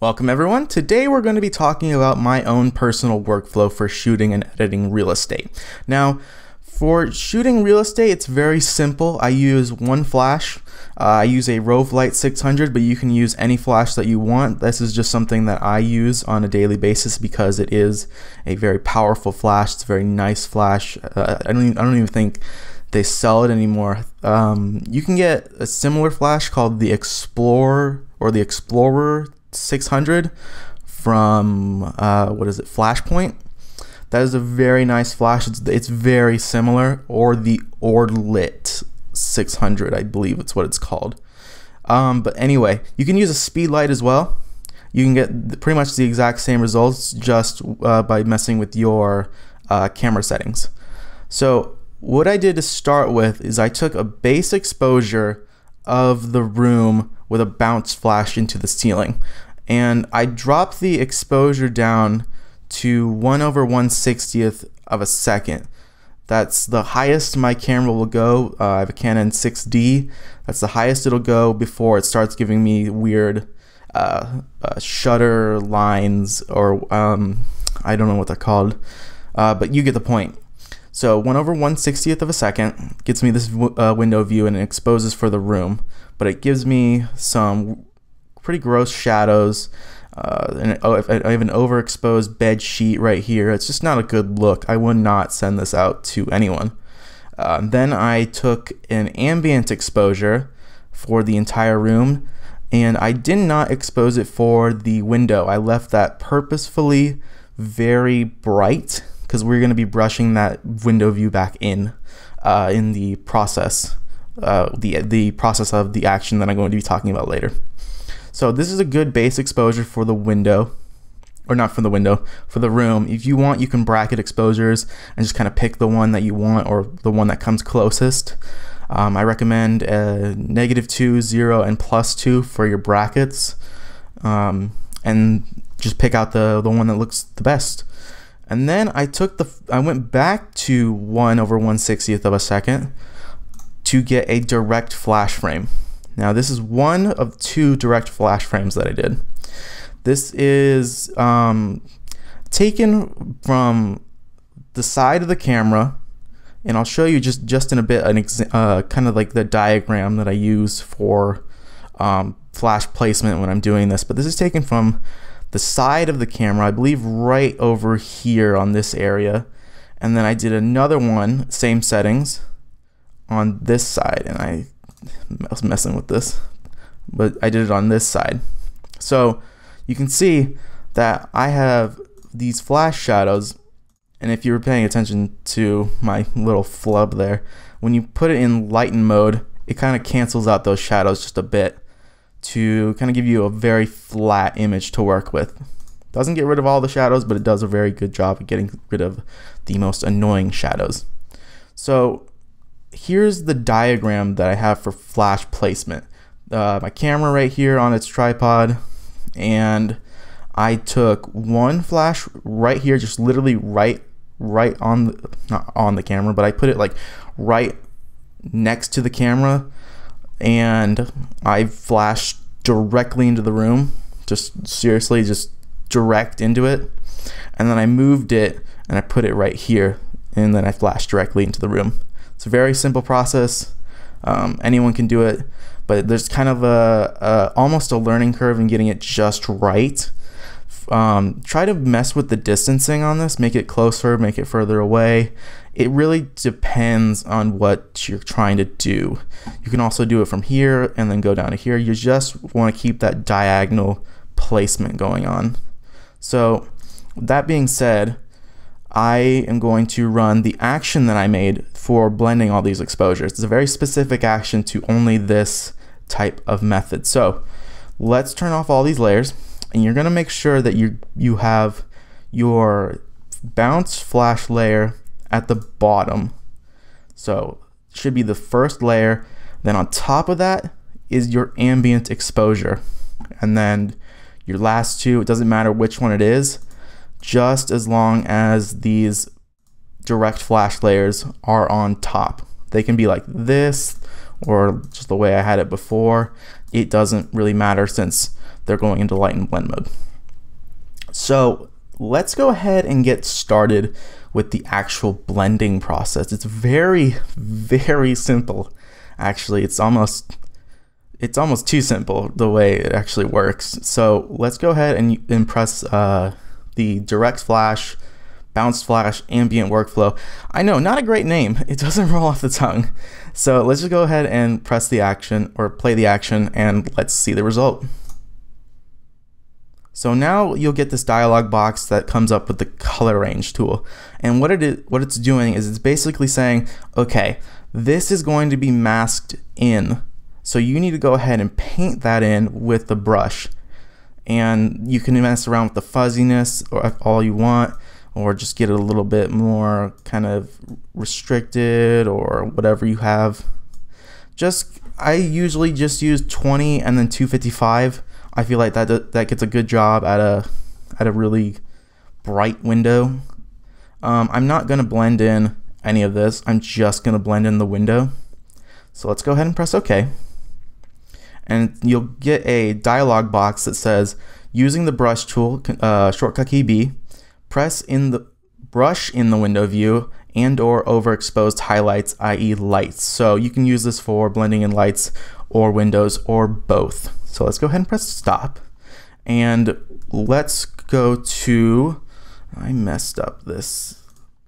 Welcome everyone. Today we're going to be talking about my own personal workflow for shooting and editing real estate. Now, for shooting real estate, it's very simple. I use one flash. Uh, I use a Rovelight 600, but you can use any flash that you want. This is just something that I use on a daily basis because it is a very powerful flash. It's a very nice flash. Uh, I don't even, I don't even think they sell it anymore. Um, you can get a similar flash called the XPLOR or the XPLOR 600 from uh, what is it, Flashpoint. That is a very nice flash. It's, it's very similar, or the Orlit 600, I believe it's what it's called. Um, but anyway, you can use a speed light as well. You can get pretty much the exact same results just uh, by messing with your uh, camera settings. So what I did to start with is I took a base exposure of the room with a bounce flash into the ceiling. And I dropped the exposure down to 1 over 160th of a second. That's the highest my camera will go. Uh, I have a Canon 6D. That's the highest it'll go before it starts giving me weird uh, uh, shutter lines or um, I don't know what they're called. Uh, but you get the point. So 1 over 160th of a second gets me this uh, window view and it exposes for the room. But it gives me some pretty gross shadows. Uh, and oh, I have an overexposed bed sheet right here. It's just not a good look. I would not send this out to anyone. Uh, then I took an ambient exposure for the entire room and I did not expose it for the window. I left that purposefully very bright because we're going to be brushing that window view back in uh, in the process, uh, the, the process of the action that I'm going to be talking about later. So this is a good base exposure for the window, or not for the window, for the room. If you want, you can bracket exposures and just kind of pick the one that you want or the one that comes closest. Um, I recommend uh, negative two, zero, and plus two for your brackets. Um, and just pick out the, the one that looks the best. And then I took the, I went back to 1 over 160th of a second to get a direct flash frame. Now this is one of two direct flash frames that I did. This is um, taken from the side of the camera and I'll show you just just in a bit an uh, kind of like the diagram that I use for um, flash placement when I'm doing this but this is taken from the side of the camera I believe right over here on this area and then I did another one same settings on this side and I I was messing with this, but I did it on this side. So you can see that I have these flash shadows, and if you were paying attention to my little flub there, when you put it in lighten mode, it kind of cancels out those shadows just a bit to kind of give you a very flat image to work with. Doesn't get rid of all the shadows, but it does a very good job of getting rid of the most annoying shadows. So here's the diagram that I have for flash placement. Uh, my camera right here on its tripod and I took one flash right here just literally right right on the, not on the camera but I put it like right next to the camera and I flashed directly into the room just seriously just direct into it and then I moved it and I put it right here and then I flashed directly into the room it's a very simple process. Um, anyone can do it, but there's kind of a, a, almost a learning curve in getting it just right. Um, try to mess with the distancing on this, make it closer, make it further away. It really depends on what you're trying to do. You can also do it from here and then go down to here. You just want to keep that diagonal placement going on. So, that being said, I am going to run the action that I made for blending all these exposures. It's a very specific action to only this type of method. So let's turn off all these layers and you're gonna make sure that you, you have your bounce flash layer at the bottom. So it should be the first layer. Then on top of that is your ambient exposure. And then your last two, it doesn't matter which one it is, just as long as these direct flash layers are on top. They can be like this or just the way I had it before. It doesn't really matter since they're going into lighten blend mode. So let's go ahead and get started with the actual blending process. It's very, very simple. Actually, it's almost it's almost too simple the way it actually works. So let's go ahead and, and press uh, the direct flash, bounce flash, ambient workflow. I know, not a great name. It doesn't roll off the tongue. So let's just go ahead and press the action or play the action and let's see the result. So now you'll get this dialog box that comes up with the color range tool. And what it is, what it's doing is it's basically saying, okay, this is going to be masked in. So you need to go ahead and paint that in with the brush. And you can mess around with the fuzziness all you want, or just get it a little bit more kind of restricted or whatever you have. Just, I usually just use 20 and then 255 I feel like that that gets a good job at a at a really bright window. Um, I'm not gonna blend in any of this. I'm just gonna blend in the window. So let's go ahead and press OK. And you'll get a dialog box that says using the brush tool, uh, shortcut key B, press in the brush in the window view and or overexposed highlights, i.e. lights. So you can use this for blending in lights or windows or both. So let's go ahead and press stop. And let's go to, I messed up this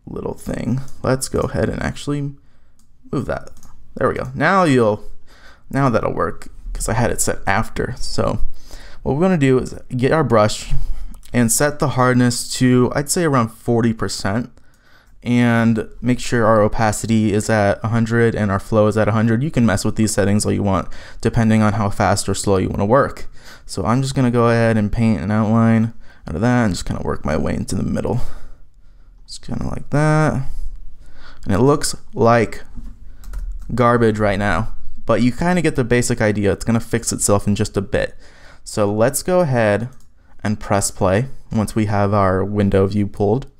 little thing. Let's go ahead and actually move that. There we go. Now you'll, now that'll work because I had it set after. So what we're going to do is get our brush and set the hardness to, I'd say around 40% and make sure our opacity is at 100 and our flow is at 100. You can mess with these settings all you want, depending on how fast or slow you want to work. So I'm just going to go ahead and paint an outline out of that and just kind of work my way into the middle. Just kind of like that. And it looks like garbage right now, but you kind of get the basic idea. It's going to fix itself in just a bit. So let's go ahead and press play once we have our window view pulled.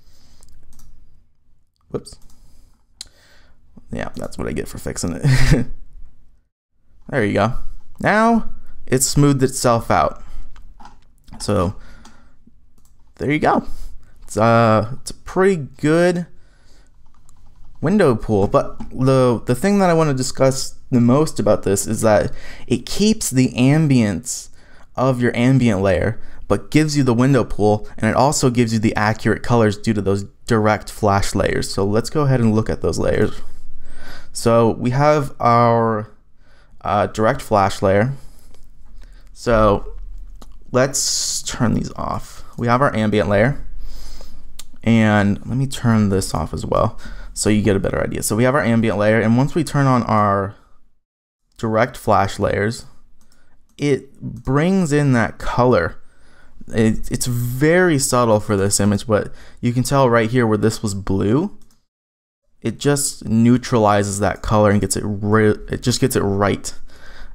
Whoops. Yeah, that's what I get for fixing it. there you go. Now it's smoothed itself out. So there you go. It's uh it's a pretty good window pull. But the the thing that I want to discuss the most about this is that it keeps the ambience of your ambient layer but gives you the window pull and it also gives you the accurate colors due to those direct flash layers. So let's go ahead and look at those layers. So we have our uh, direct flash layer. So let's turn these off. We have our ambient layer and let me turn this off as well so you get a better idea. So we have our ambient layer and once we turn on our direct flash layers, it brings in that color it, it's very subtle for this image, but you can tell right here where this was blue. It just neutralizes that color and gets it it just gets it right.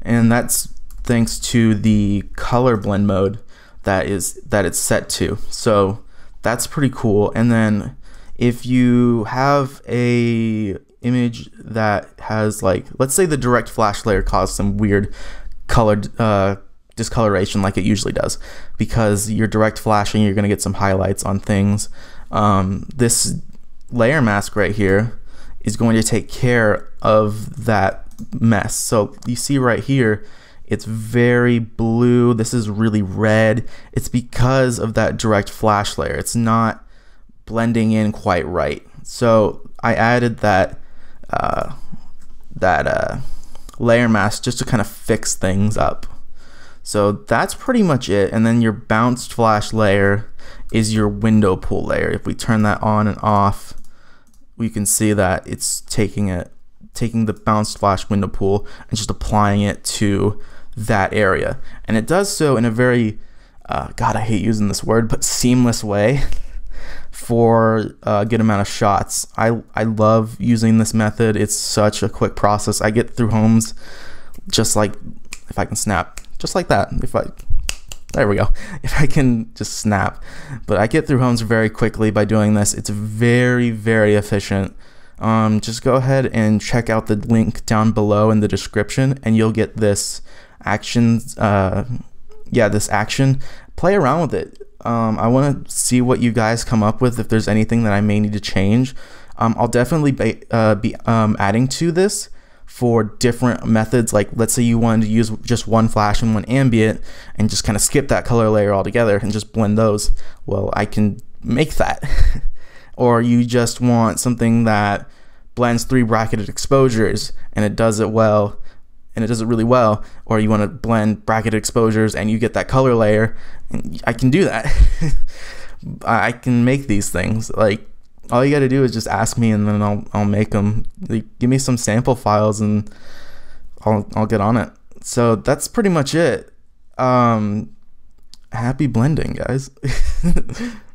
And that's thanks to the color blend mode that is that it's set to. So that's pretty cool. And then if you have a image that has like let's say the direct flash layer caused some weird colored uh, discoloration like it usually does. Because you're direct flashing you're going to get some highlights on things. Um, this layer mask right here is going to take care of that mess. So you see right here it's very blue. This is really red. It's because of that direct flash layer. It's not blending in quite right. So I added that uh, that uh, layer mask just to kind of fix things up so that's pretty much it. And then your bounced flash layer is your window pull layer. If we turn that on and off, we can see that it's taking it, taking the bounced flash window pull and just applying it to that area. And it does so in a very, uh, God, I hate using this word, but seamless way for a good amount of shots. I, I love using this method. It's such a quick process. I get through homes just like if I can snap just like that. If I, there we go. If I can just snap, but I get through homes very quickly by doing this. It's very, very efficient. Um, just go ahead and check out the link down below in the description, and you'll get this actions uh, yeah, this action, play around with it. Um, I want to see what you guys come up with. If there's anything that I may need to change, um, I'll definitely be, uh, be um, adding to this for different methods. Like let's say you wanted to use just one flash and one ambient and just kind of skip that color layer altogether and just blend those. Well, I can make that. or you just want something that blends three bracketed exposures and it does it well and it does it really well, or you want to blend bracketed exposures and you get that color layer, I can do that. I can make these things. Like all you got to do is just ask me, and then I'll I'll make them. Like, give me some sample files, and I'll I'll get on it. So that's pretty much it. Um, happy blending, guys.